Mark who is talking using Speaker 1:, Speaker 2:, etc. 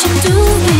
Speaker 1: you do.